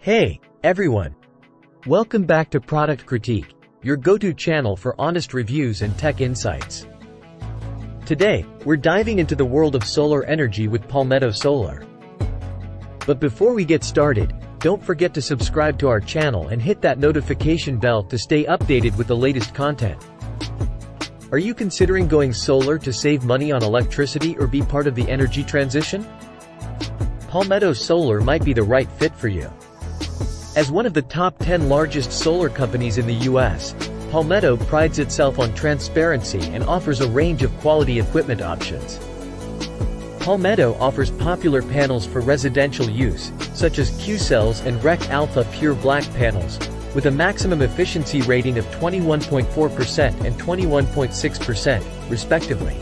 Hey, everyone! Welcome back to Product Critique, your go-to channel for honest reviews and tech insights. Today, we're diving into the world of solar energy with Palmetto Solar. But before we get started, don't forget to subscribe to our channel and hit that notification bell to stay updated with the latest content. Are you considering going solar to save money on electricity or be part of the energy transition? Palmetto Solar might be the right fit for you. As one of the top 10 largest solar companies in the US, Palmetto prides itself on transparency and offers a range of quality equipment options. Palmetto offers popular panels for residential use, such as Q-Cells and REC Alpha Pure Black panels, with a maximum efficiency rating of 21.4% and 21.6%, respectively.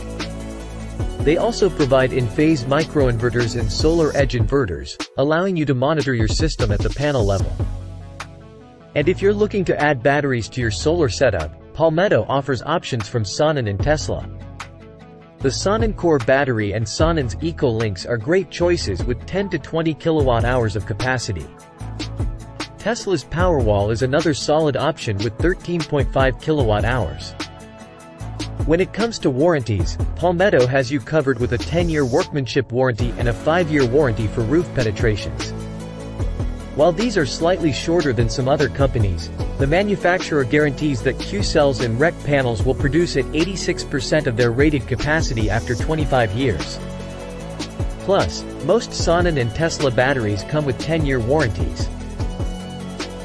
They also provide Enphase microinverters and SolarEdge inverters, allowing you to monitor your system at the panel level. And if you're looking to add batteries to your solar setup, Palmetto offers options from Sonnen and Tesla. The Sonnen Core battery and Sonnen's ecoLinx are great choices with 10 to 20 kilowatt hours of capacity. Tesla's Powerwall is another solid option with 13.5 kilowatt hours. When it comes to warranties, Palmetto has you covered with a 10-year workmanship warranty and a 5-year warranty for roof penetrations. While these are slightly shorter than some other companies, the manufacturer guarantees that Q-cells and REC panels will produce at 86% of their rated capacity after 25 years. Plus, most Sonnen and Tesla batteries come with 10-year warranties.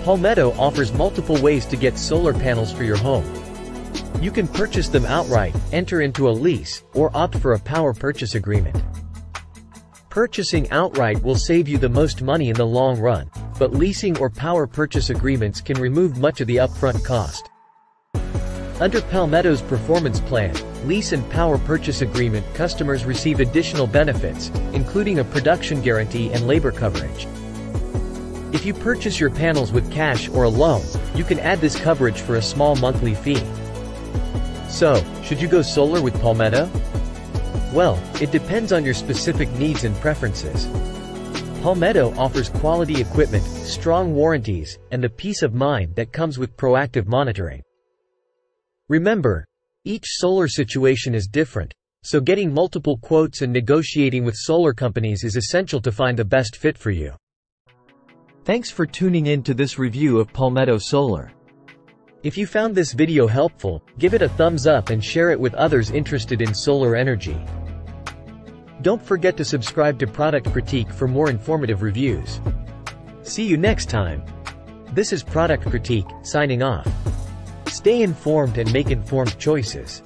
Palmetto offers multiple ways to get solar panels for your home. You can purchase them outright, enter into a lease, or opt for a power purchase agreement. Purchasing outright will save you the most money in the long run, but leasing or power purchase agreements can remove much of the upfront cost. Under Palmetto's performance plan, lease and power purchase agreement customers receive additional benefits, including a production guarantee and labor coverage. If you purchase your panels with cash or a loan, you can add this coverage for a small monthly fee. So, should you go solar with Palmetto? Well, it depends on your specific needs and preferences. Palmetto offers quality equipment, strong warranties, and the peace of mind that comes with proactive monitoring. Remember, each solar situation is different, so getting multiple quotes and negotiating with solar companies is essential to find the best fit for you. Thanks for tuning in to this review of Palmetto Solar. If you found this video helpful, give it a thumbs up and share it with others interested in solar energy. Don't forget to subscribe to Product Critique for more informative reviews. See you next time. This is Product Critique, signing off. Stay informed and make informed choices.